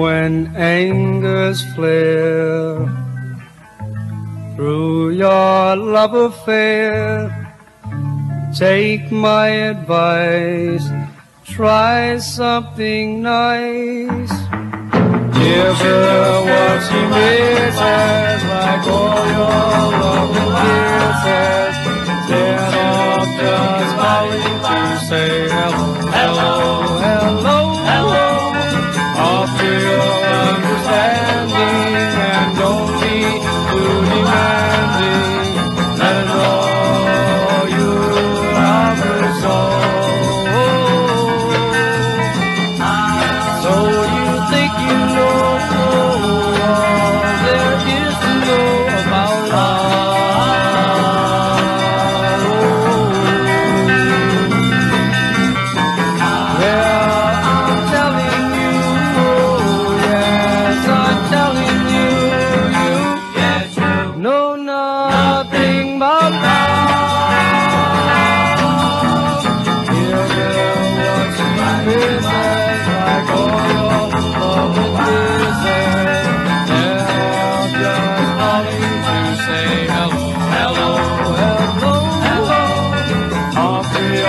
when angers flare through your love affair. Take my advice, try something nice. Her what she misses, like all your love and kisses.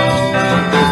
Música